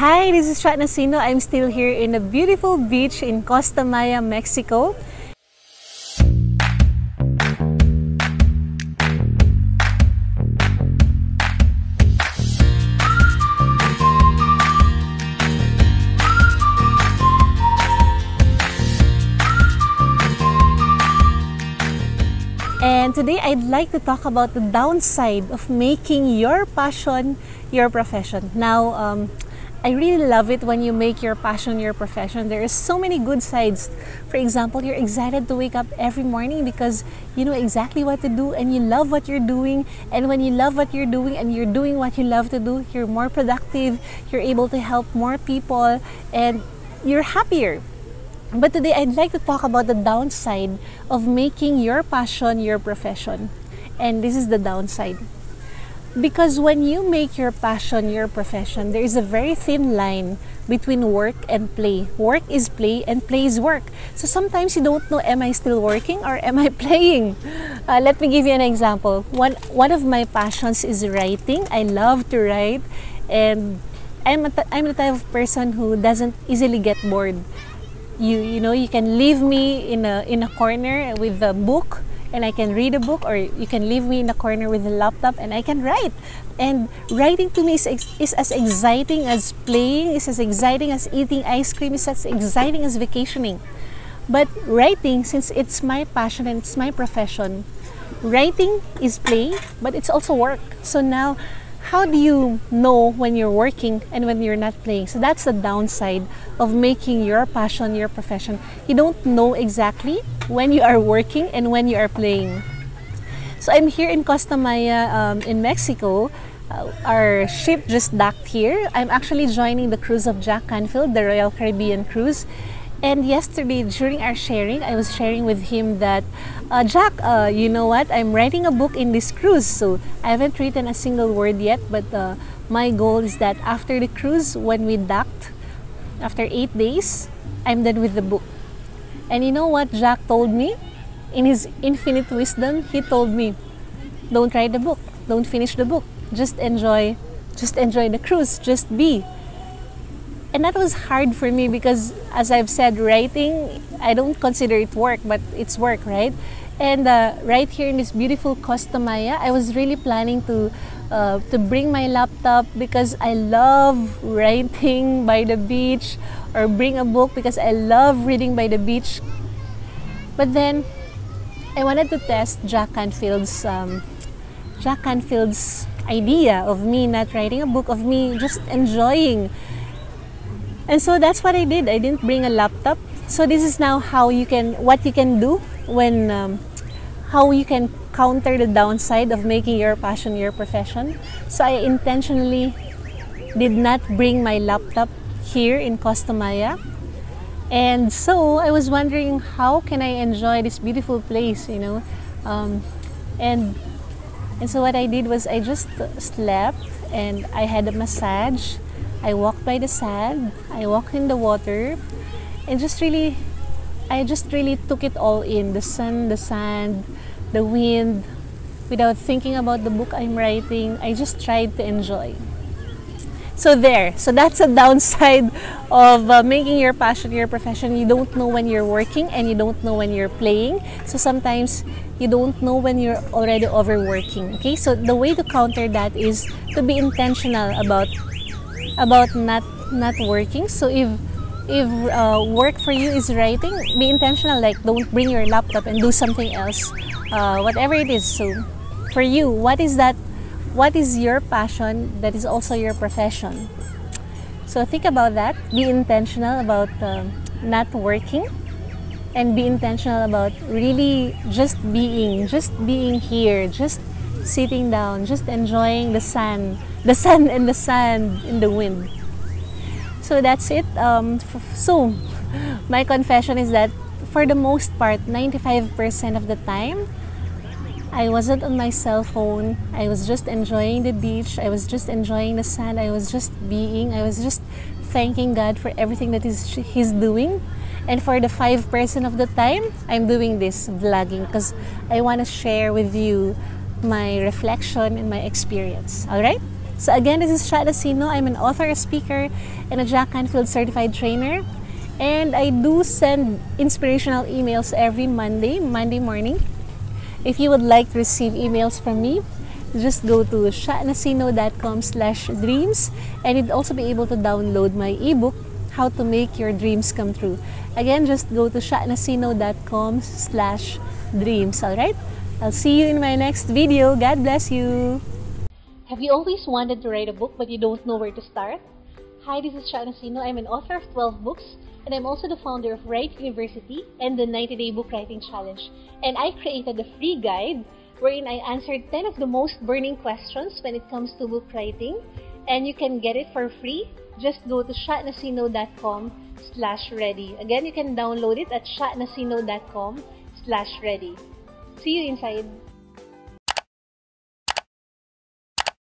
Hi, this is Nacino. I'm still here in a beautiful beach in Costa Maya, Mexico. And today I'd like to talk about the downside of making your passion your profession. Now, um, I really love it when you make your passion your profession. There are so many good sides. For example, you're excited to wake up every morning because you know exactly what to do and you love what you're doing. And when you love what you're doing and you're doing what you love to do, you're more productive, you're able to help more people, and you're happier. But today I'd like to talk about the downside of making your passion your profession. And this is the downside. Because when you make your passion your profession, there is a very thin line between work and play. Work is play and play is work. So sometimes you don't know, am I still working or am I playing? Uh, let me give you an example. One, one of my passions is writing. I love to write and I'm, a, I'm the type of person who doesn't easily get bored you you know you can leave me in a in a corner with a book and I can read a book or you can leave me in a corner with a laptop and I can write. And writing to me is, is as exciting as playing is as exciting as eating ice cream is as exciting as vacationing. But writing since it's my passion and it's my profession writing is play but it's also work. So now how do you know when you're working and when you're not playing? So that's the downside of making your passion your profession. You don't know exactly when you are working and when you are playing. So I'm here in Costa Maya um, in Mexico. Uh, our ship just docked here. I'm actually joining the cruise of Jack Canfield, the Royal Caribbean cruise. And yesterday, during our sharing, I was sharing with him that, uh, Jack, uh, you know what? I'm writing a book in this cruise. So I haven't written a single word yet, but uh, my goal is that after the cruise, when we docked, after eight days, I'm done with the book. And you know what Jack told me? In his infinite wisdom, he told me, don't write the book, don't finish the book, just enjoy, just enjoy the cruise, just be and that was hard for me because as i've said writing i don't consider it work but it's work right? And uh, right here in this beautiful costa maya i was really planning to uh, to bring my laptop because i love writing by the beach or bring a book because i love reading by the beach. But then i wanted to test jack canfield's um, jack canfield's idea of me not writing a book of me just enjoying and so that's what I did. I didn't bring a laptop. So this is now how you can, what you can do when, um, how you can counter the downside of making your passion your profession. So I intentionally did not bring my laptop here in Costa Maya. And so I was wondering how can I enjoy this beautiful place, you know? Um, and and so what I did was I just slept and I had a massage I walked by the sand, I walked in the water, and just really, I just really took it all in the sun, the sand, the wind, without thinking about the book I'm writing. I just tried to enjoy. So there. So that's a downside of uh, making your passion your profession. You don't know when you're working and you don't know when you're playing. So sometimes you don't know when you're already overworking. Okay? So the way to counter that is to be intentional about about not not working. So if if uh, work for you is writing, be intentional. Like don't bring your laptop and do something else, uh, whatever it is. So for you, what is that? What is your passion that is also your profession? So think about that. Be intentional about uh, not working and be intentional about really just being, just being here, just sitting down, just enjoying the sun, the sun and the sand in the wind. So that's it. Um, so my confession is that for the most part, 95% of the time, I wasn't on my cell phone. I was just enjoying the beach. I was just enjoying the sand. I was just being. I was just thanking God for everything that is He's doing. And for the 5% of the time, I'm doing this vlogging because I want to share with you my reflection and my experience. All right? So again, this is Sha Nacino. I'm an author, a speaker, and a Jack Canfield certified trainer. And I do send inspirational emails every Monday, Monday morning. If you would like to receive emails from me, just go to shanacino.com slash dreams and you'd also be able to download my ebook, How to Make Your Dreams Come True. Again, just go to shanacino.com slash dreams, alright? I'll see you in my next video. God bless you! Have you always wanted to write a book but you don't know where to start? Hi, this is Sino. I'm an author of 12 books and I'm also the founder of Write University and the 90 Day Book Writing Challenge. And I created a free guide wherein I answered 10 of the most burning questions when it comes to book writing. And you can get it for free. Just go to shanacino.com slash ready. Again, you can download it at shanacino.com slash ready. See you inside.